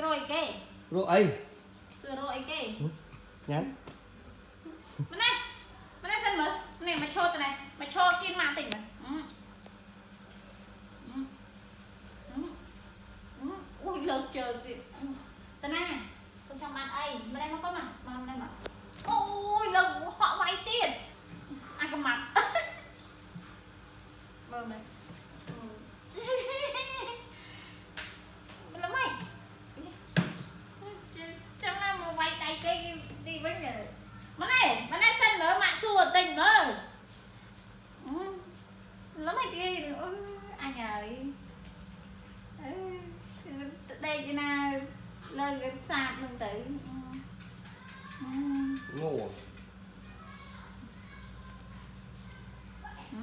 គ្រូអីគេគ្រូអីសួររកអីគេញ៉ាំម៉េះម៉េះសិនមើលនេះមកឈរទៅណែមកឈរគៀនមកបន្តិចមើល ừ. Lắm mày kia đi ừ. Đây cho nào Lời cái sạp. Ừ. ងោ Ừ.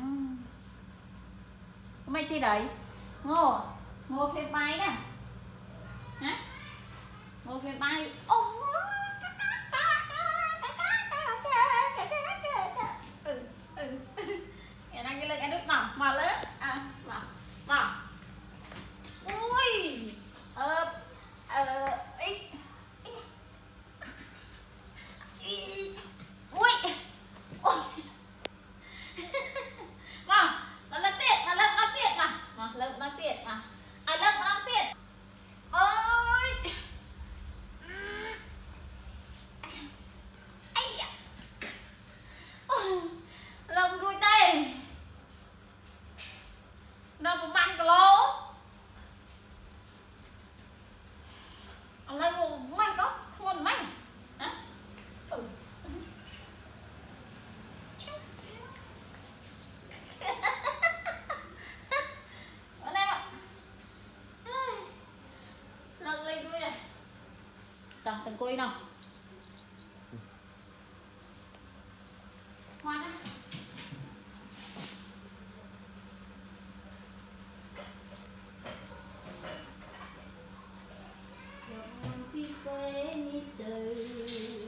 Mày chi đấy? Ngô Ngô phê bay nè Hả? Ngô phê bay Ô rồi từng cuối nào. Ngoan á. Hãy subscribe cho kênh Ghiền Mì Gõ Để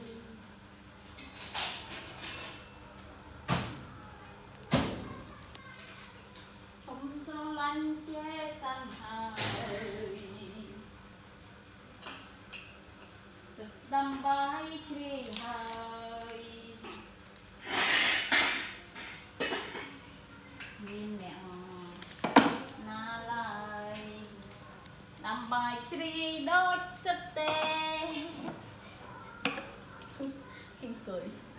không bỏ lỡ những video hấp dẫn ដើម្បីជ្រាយហើយមានអ្នកណាឡើយដើម្បីជ្រាយដូចសិតទេគិតគយ